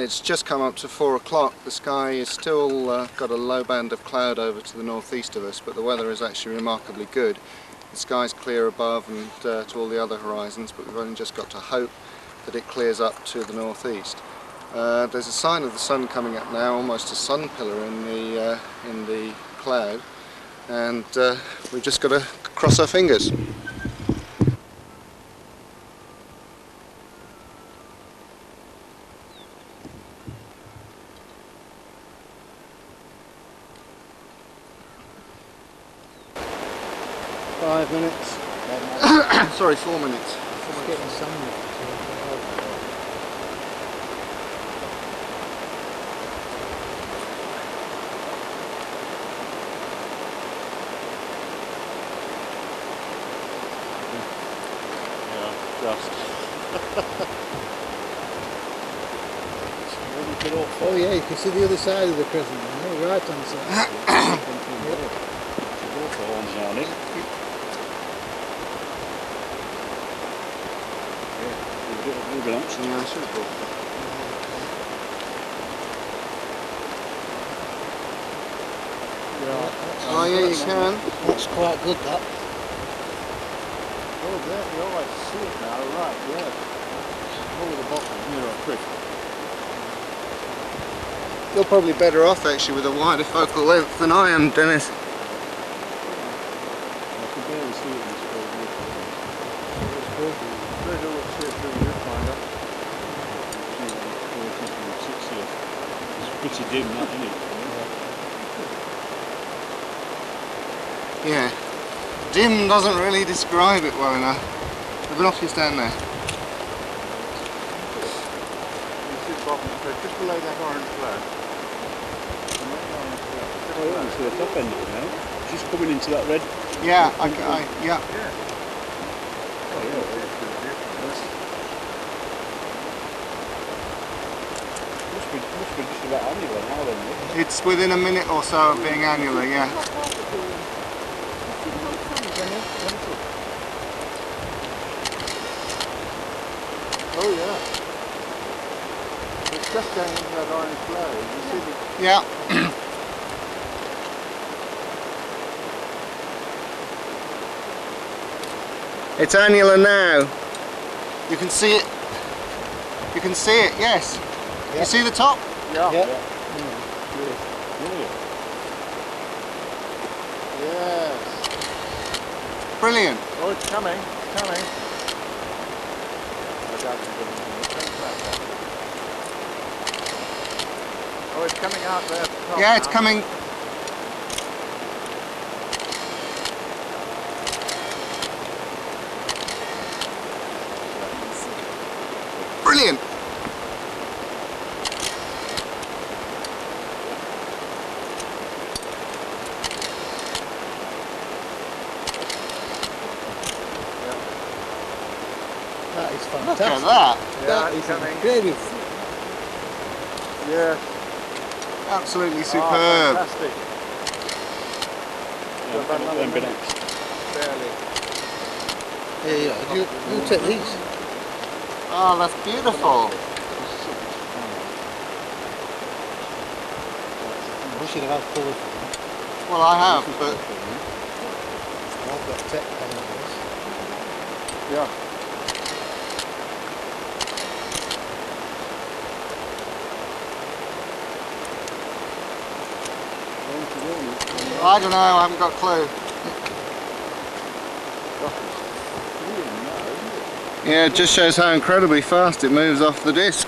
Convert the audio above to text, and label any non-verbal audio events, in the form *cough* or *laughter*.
It's just come up to four o'clock. The sky is still uh, got a low band of cloud over to the northeast of us, but the weather is actually remarkably good. The sky's clear above and uh, to all the other horizons, but we've only just got to hope that it clears up to the northeast. Uh, there's a sign of the sun coming up now, almost a sun pillar in the uh, in the cloud, and uh, we've just got to cross our fingers. Five minutes. *coughs* Sorry, four minutes. Just getting somewhere. Yeah, just. Really good off. Oh yeah, you can see the other side of the crescent. Oh, right hand side. *coughs* Answer. Oh yeah, you can. That's quite good, that. Oh, there you are. See it now. Right, yeah. Over the bottom, near a creek. You're probably better off actually with a wider focal length than I am, Dennis. I can barely see it in this cold view. Very good to see it through your finder. See it on 40 here. It's pretty dim, that, isn't it? Yeah. Dim doesn't really describe it well enough. Off you stand there. You see the bottom, just below that orange flag. Oh, see the top end of it now. Just coming into that red. Yeah, I, I yeah. Yeah. It's within a minute or so of being annular, yeah. Oh yeah. It's just down into that orange flag. You see the Yeah. It's annular now. You can see it. You can see it, yes. You see the top? Yeah. Yeah. Brilliant. Yes. Brilliant. Oh, it's coming. It's coming. I doubt it's going to come back up. Oh, it's coming out there. at the top Yeah, it's now. coming. Brilliant. That is Look fantastic. at that. Yeah, That it's is coming. incredible. Yes. Absolutely Oh, superb. fantastic. Yeah, about another then be next. Barely. Yeah, yeah. You, you take these. Oh, that's beautiful. We should have had colour for them. Well, I have, but I've got Tech Pan on this. Yeah. I don't know. I haven't got a clue. Yeah, it just shows how incredibly fast it moves off the disc.